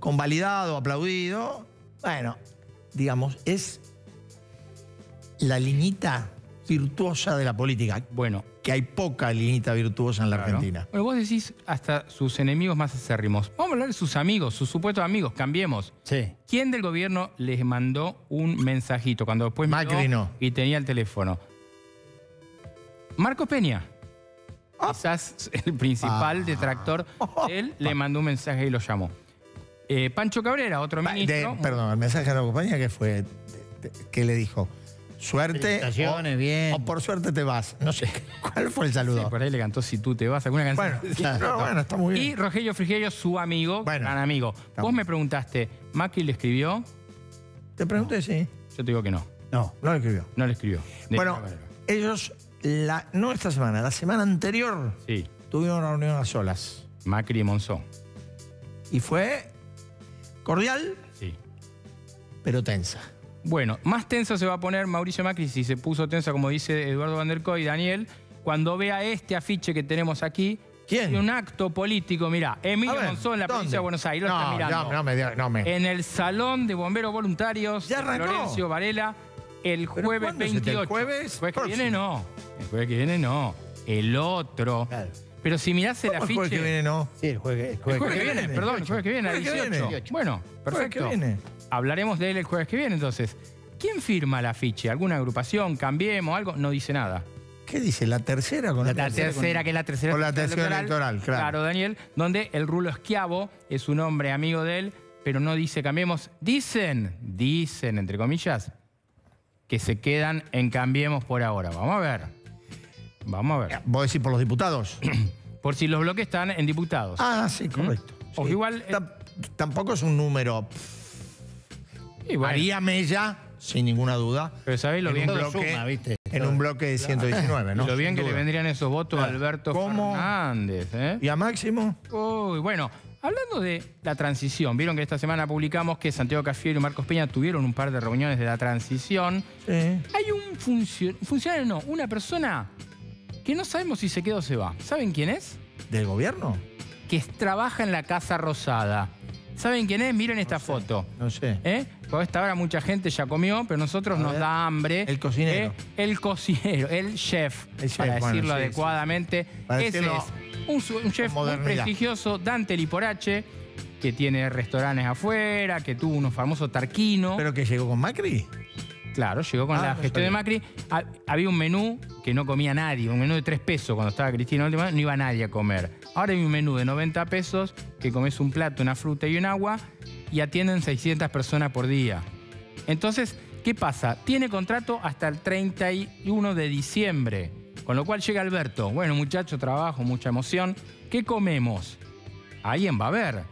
convalidado, aplaudido, bueno, digamos, es la liñita virtuosa de la política, Bueno, que hay poca liñita virtuosa en la Claro. Argentina. Bueno, vos decís hasta sus enemigos más acérrimos. Vamos a hablar de sus amigos, sus supuestos amigos. Cambiemos. Sí. ¿Quién del gobierno les mandó un mensajito cuando después Macri no. y tenía el teléfono? Marcos Peña. Ah. Quizás el principal detractor de él le mandó un mensaje y lo llamó. Eh, Pancho Cabrera, otro Pa- ministro. de- perdón, el mensaje de la compañía que fue, de- de- que le dijo, suerte o, bien. o por suerte te vas. No sé, ¿cuál fue el saludo? Sí, por ahí le cantó Si tú te vas, alguna canción. Bueno, no, bueno, está muy Y bien. Rogelio Frigerio, su amigo, Bueno, gran amigo. Vos bien. me preguntaste, ¿Macri le escribió? Te pregunté, sí. Yo te digo que no. No. No lo escribió. No le escribió. De bueno, ellos, la, no esta semana, la semana anterior, Sí, tuvieron una reunión a solas. Macri y Monzó. Y fue cordial, Sí. pero tensa. Bueno, más tenso se va a poner Mauricio Macri si se puso tensa, como dice Eduardo Van der Koy y Daniel, cuando vea este afiche que tenemos aquí. ¿Quién? de un acto político, mirá, Emilio A ver, Monzó en la provincia de Buenos Aires, lo no, está mirando. No, no me, diga- no me. En el Salón de Bomberos Voluntarios Ya arrancó. Florencio Varela, el ¿Pero jueves cuándo es este? 28. ¿El jueves El jueves que viene no. El jueves que viene no. El otro. Claro. Pero si mirás el ¿Cómo el afiche. jueves que viene no? Sí, el jueves, el El jueves jueves que viene, viene, perdón, el 18. jueves que viene, a Jueves que 18. viene. Bueno, Jueves que perfecto. viene. Hablaremos de él el jueves que viene, entonces. ¿Quién firma el afiche? ¿Alguna agrupación? ¿Cambiemos? ¿Algo? No dice nada. ¿Qué dice? ¿La tercera con La el- tercera, que es la tercera Con la tercera electoral, claro. Daniel, donde el Rulo Esquiavo es un hombre amigo de él, pero no dice cambiemos. Dicen, dicen, entre comillas, que se quedan en cambiemos por ahora. Vamos a ver. Vamos a ver. ¿Vos decís por los diputados? Por si los bloques están en diputados. ah, sí, correcto. O Sí. igual, eh, Tam- Tampoco es un número. Y bueno, María Mella, sin ninguna duda. pero ¿sabés lo en bien un bloque- suma, ¿viste? en un bloque de 119, ¿no? Y lo bien Sin que le vendrían esos votos a. Alberto ¿Cómo? Fernández. ¿eh? ¿Y a Máximo? Uy, bueno, hablando de la transición, vieron que esta semana publicamos que Santiago Cafiero y Marcos Peña tuvieron un par de reuniones de la transición. Sí. Hay un funcio- funcionario, no, una persona que no sabemos si se queda o se va. ¿Saben quién es? ¿Del gobierno? Que trabaja en la Casa Rosada. ¿Saben quién es? Miren esta foto. No sé. ¿Eh? Porque esta hora mucha gente ya comió, pero nosotros A nos ver. da hambre. El cocinero. ¿eh? El cocinero, el chef, El chef, para bueno, decirlo sí, adecuadamente. Para Ese decirlo es un, un chef muy prestigioso, Dante Liporache, que tiene restaurantes afuera, que tuvo unos famosos tarquino. ¿Pero que llegó con Macri? Claro, llegó con Ah, la no gestión de. Macri. Ha- Había un menú que no comía nadie, un menú de tres pesos cuando estaba Cristina última no iba nadie a comer. Ahora hay un menú de 90 pesos que comes un plato, una fruta y un agua y atienden 600 personas por día. Entonces, ¿qué pasa? Tiene contrato hasta el 31 de diciembre, con lo cual llega Alberto. Bueno, muchacho, trabajo, mucha emoción. ¿Qué comemos? Alguien va a ver.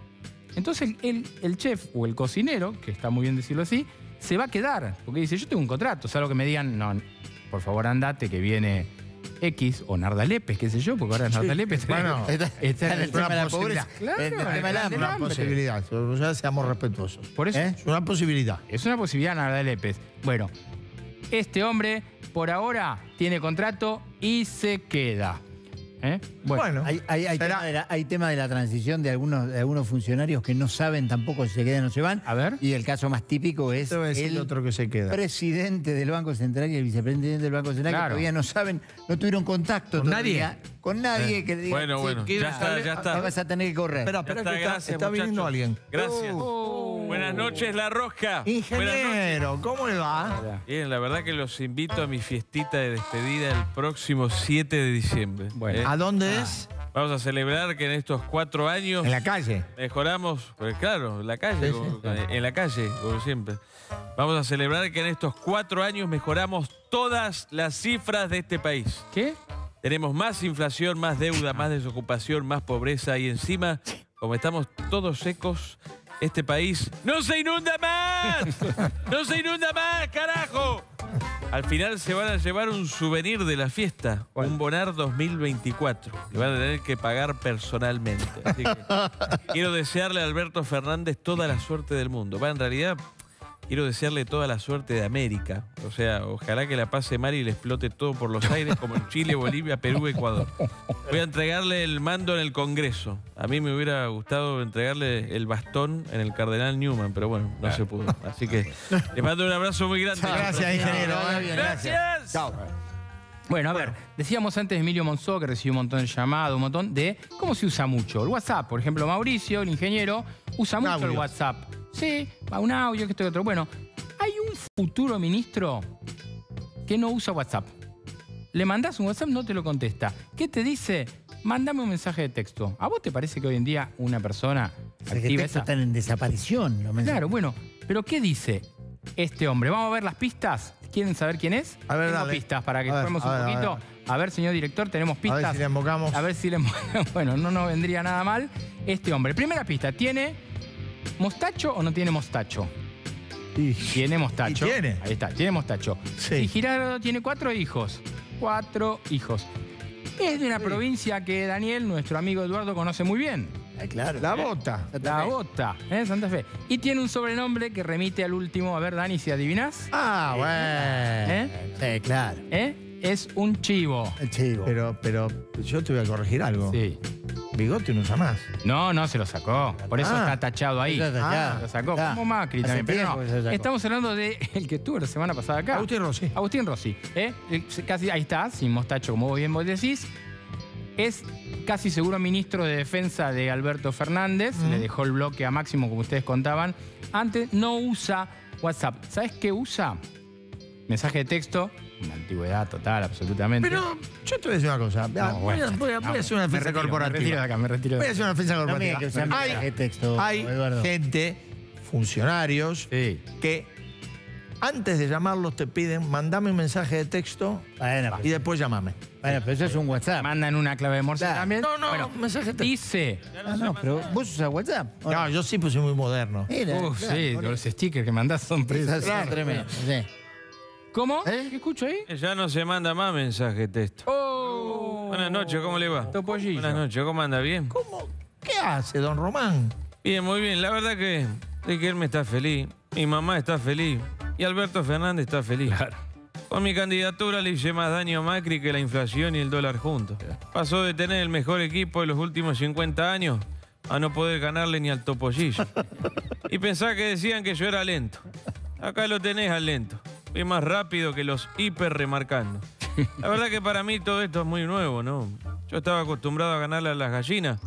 Entonces el, el chef o el cocinero, que está muy bien decirlo así, se va a quedar. Porque dice, yo tengo un contrato, salvo que me digan, no, por favor andate, que viene X o Narda Lépez, qué sé yo, porque ahora Narda Lépez Bueno, Está, en el tema de la pobreza. Claro, el tema el del Una posibilidad. Seamos respetuosos. Por eso ¿Eh? Es una posibilidad. es una posibilidad Narda Lépez. Bueno, este hombre por ahora tiene contrato y se queda. ¿Eh? Bueno, Hay, hay- hay será- tema de la, hay tema de la transición de algunos, de algunos funcionarios que no saben tampoco si se quedan o se van. A ver. Y el caso más típico es el otro que se queda. presidente del Banco Central y el vicepresidente del Banco Central Claro. que todavía no saben, no tuvieron contacto ¿Con todavía con nadie que diga, Bueno, "Che, bueno, ya está, ya está. Vas a tener que correr. Espera, espera, está, que está, gracias, está viniendo alguien. Gracias. Oh. Buenas noches, La Rosca. Ingeniero, ¿cómo le va? Bien, la verdad que los invito a mi fiestita de despedida el próximo 7 de diciembre. Bueno. ¿eh? ¿A dónde es? Vamos a celebrar que en estos cuatro años En la calle. mejoramos, pues claro, en la calle, Sí, como- sí. en la calle, como siempre. Vamos a celebrar que en estos cuatro años mejoramos todas las cifras de este país. ¿Qué? Tenemos más inflación, más deuda, más desocupación, más pobreza y encima, como estamos todos secos, este país no se inunda más. No se inunda más, carajo. Al final se van a llevar un souvenir de la fiesta, un Bonar 2024. Le van a tener que pagar personalmente. Así que quiero desearle a Alberto Fernández toda la suerte del mundo. Va, en realidad, quiero desearle toda la suerte de América. O sea, ojalá que la pase mal y le explote todo por los aires, como en Chile, Bolivia, Perú, Ecuador. Voy a entregarle el mando en el Congreso. A mí me hubiera gustado entregarle el bastón en el Cardenal Newman, pero bueno, no se pudo. Así que le mando un abrazo muy grande. Gracias, ingeniero. Bien, Gracias. Bueno, a ver, decíamos antes de Emilio Monzó que recibió un montón de llamadas, un montón de cómo se usa mucho. El WhatsApp, por ejemplo, Mauricio, el ingeniero, usa mucho el. WhatsApp. Sí, va un audio, que esto y otro. Bueno, hay un futuro ministro que no usa WhatsApp. Le mandás un WhatsApp, no te lo contesta. ¿Qué te dice? Mándame un mensaje de texto. ¿A vos te parece que hoy en día una persona O sea, que activa textos esa? están en desaparición. los mensajes. Claro, bueno, pero ¿qué dice este hombre? Vamos a ver las pistas. ¿Quieren saber quién es? A ver, Tengo dale. pistas para que A ver, juguemos a un ver, a poquito. A ver, señor director, tenemos A pistas. ver si le embocamos. A ver si le... Bueno, no nos vendría nada mal. Este hombre, primera pista, ¿tiene mostacho o no tiene mostacho? Tiene mostacho. ¿Y tiene? Ahí está, tiene mostacho. Sí. Y Girardo tiene cuatro hijos. Cuatro hijos. Es de una provincia que Daniel, nuestro amigo Eduardo, conoce muy bien. Ah, claro. La bota. La Bota, ¿eh? Santa Fe. Y tiene un sobrenombre que remite al último. A ver, Dani, si adivinás. Ah, bueno. ¿Eh? Sí, claro. ¿Eh? Es un chivo. El chivo. Pero, pero yo te voy a corregir algo. Sí. Bigote no usa más. No, no, se lo sacó. Por eso Ah. está tachado ahí. Está tachado. Ah, lo sacó. Está. Como Macri Hace también. Pero tiempo no. que se lo sacó. Estamos hablando de el que estuvo la semana pasada acá. Agustín Rossi. Agustín Rossi. ¿eh? El- Casi, ahí está, sin mostacho, como vos bien vos decís. Es casi seguro ministro de Defensa de Alberto Fernández. Le dejó el bloque a Máximo, como ustedes contaban. Antes no usa WhatsApp. ¿Sabes qué usa? Mensaje de texto. Una antigüedad total, absolutamente. Pero yo te voy a decir una cosa. No, voy, a, voy a- voy a hacer una me defensa retiro, corporativa. Me retiro de acá, me retiro de Voy a hacer una defensa corporativa. texto, hay gente, funcionarios, Sí. que antes de llamarlos te piden, mandame un mensaje de texto Bueno, y después llamame. bueno, pero eso es un WhatsApp. Mandan una clave de Morse Claro. también. No, no, Bueno, mensaje de texto. dice. Ah, no, pero vos usas WhatsApp. ¿o No, yo sí, pues soy muy moderno. Mira, Uf, claro, sí, por los stickers que mandás son son tremendas, sí. ¿Cómo? ¿Eh? ¿Qué escucho ahí? Ya no se manda más mensaje de texto. Oh. Buenas noches, ¿cómo le va? Topollillo. Buenas noches, ¿cómo anda? ¿Bien? ¿Cómo? ¿Qué hace, don Román? Bien, muy bien. La verdad que Riquelme está feliz, mi mamá está feliz y Alberto Fernández está feliz. Con mi candidatura le hice más daño a Macri que la inflación y el dólar juntos. Pasó de tener el mejor equipo de los últimos 50 años a no poder ganarle ni al topollillo. Y pensaba que decían que yo era lento. Acá lo tenés al lento. Fui más rápido que los hiper remarcando. La verdad que para mí todo esto es muy nuevo, ¿no? Yo estaba acostumbrado a ganarle a las gallinas,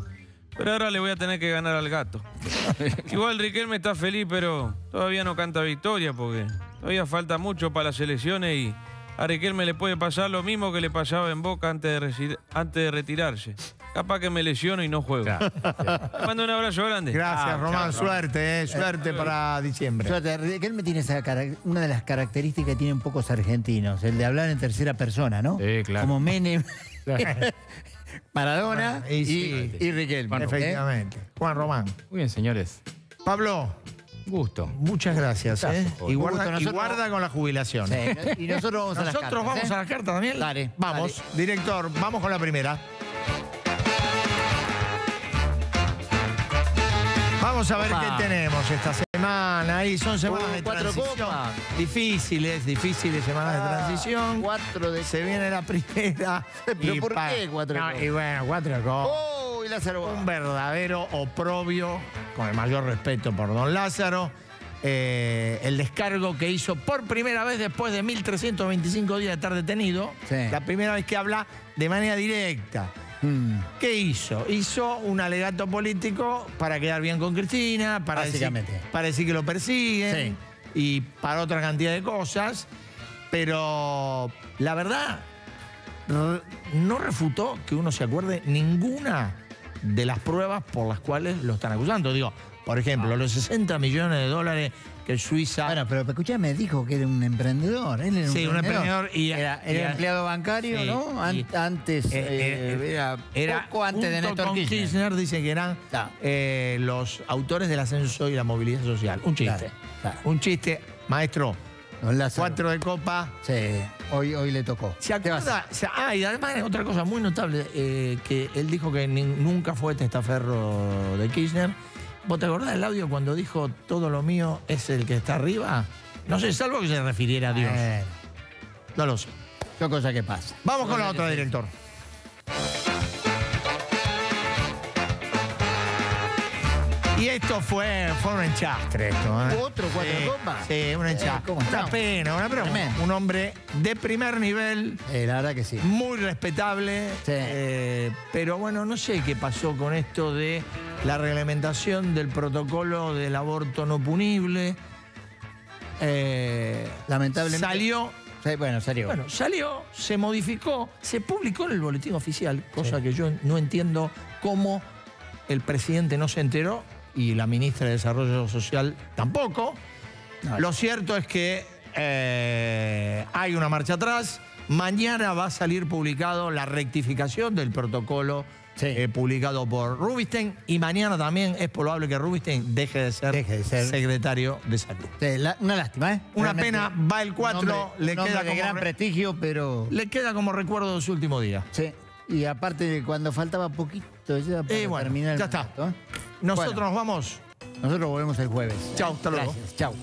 pero ahora le voy a tener que ganar al gato. Igual Riquelme está feliz, pero todavía no canta victoria porque todavía falta mucho para las elecciones y a Riquelme le puede pasar lo mismo que le pasaba en Boca antes de, antes de retirarse. Capaz que me lesiono y no juego. Te mando un abrazo grande. Gracias, Ah, Román. chao, Suerte, eh, suerte para diciembre. Fíjate, Riquelme tiene esa una de las características que tienen pocos argentinos, el de hablar en tercera persona, ¿no? Sí, claro. Como Menem, Maradona Y y, y Riquelme. ¿eh? Efectivamente. Juan Román. Muy bien, señores. Pablo, Gusto. muchas gracias. ¿eh? Y, guarda, gusto. y Nosotros- guarda con la jubilación. Sí, y nosotros vamos a las Nosotros cartas, vamos ¿eh? a las cartas también. Dale, Vamos, director, vamos con la primera. Vamos a ver Opa. qué tenemos esta semana. Ahí son semanas Uh, de cuatro transición. copas. Difíciles, difíciles semanas de Ah, transición. Cuatro de... Se viene la primera. ¿Pero y por qué cuatro No, copas? Y bueno, cuatro copas. ¡Oh! Lázaro. Un verdadero oprobio, con el mayor respeto por don Lázaro, eh, el descargo que hizo por primera vez después de 1.325 días de estar detenido, Sí. la primera vez que habla de manera directa. Mm, ¿Qué hizo? Hizo un alegato político para quedar bien con Cristina, para, decir, Básicamente. para decir que lo persiguen y para otra cantidad de cosas, pero la verdad no refutó que uno se acuerde ninguna de las pruebas por las cuales lo están acusando. Digo, por ejemplo, los 60 millones de dólares que Suiza... Bueno, pero escuchame, dijo que era un emprendedor. Él era un Sí, un emprendedor y- era, y- empleado bancario, Sí, ¿no? An- y- antes, Eh, eh, eh, era, era poco antes de Néstor con Kirchner. dice que eran eh, los autores del ascenso y la movilidad social. Un chiste. Claro, claro. Un chiste. Maestro, Don Lázaro. cuatro de copa. Sí, hoy, hoy le tocó. ¿Se acuerda? Se- ah, y además otra cosa muy notable, eh, que él dijo que ni- nunca fue testaferro de Kirchner. ¿Vos te acordás del audio cuando dijo todo lo mío es el que está arriba? No sé, salvo que se refiriera a Dios. No lo sé. son cosas que pasan. Vamos con la otra, director. Y esto fue, fue un enchastre esto, ¿eh? ¿Otro cuatro Sí, copas? Sí, un Eh, enchastre. ¿cómo una pena, una pena. Tremendo. Un hombre de primer nivel, Eh, la verdad que sí. muy respetable. Sí. eh, pero bueno, no sé qué pasó con esto de la reglamentación del protocolo del aborto no punible. Eh, Lamentablemente. Salió bueno, salió. bueno, salió, se modificó, se publicó en el boletín oficial, cosa que yo no entiendo cómo el presidente no se enteró y la ministra de Desarrollo Social tampoco. No. Lo cierto es que eh, hay una marcha atrás. Mañana va a salir publicado la rectificación del protocolo Sí. eh, publicado por Rubinstein y mañana también es probable que Rubinstein deje de ser, Deje de ser. secretario de salud. Sí, la- una lástima, ¿eh? Una Realmente, pena, va el cuatro, un hombre- le un hombre queda como gran re- prestigio, pero... Le queda como recuerdo de su último día. Sí. Y aparte, cuando faltaba poquito ya para Eh, bueno, terminar ya está. ¿eh? Nosotros Bueno, nos vamos. nosotros volvemos el jueves. Chau, hasta luego. Gracias, chau.